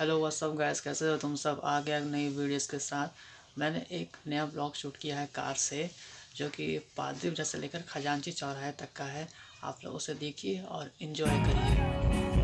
Hello what's up guys कैसे हो तुम सब? आ गया नई वीडियोस के साथ। मैंने एक नया ब्लॉग शूट किया है कार से, जो कि पादरी जैसे लेकर खजांची चौराहे तक का है। आप लोग उसे देखिए और इन्जॉय करिए।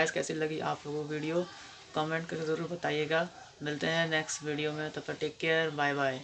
गाइस कैसी लगी आप लोगों को वीडियो कमेंट करके ज़रूर बताइएगा। मिलते हैं नेक्स्ट वीडियो में, तब तक टेक केयर बाय बाय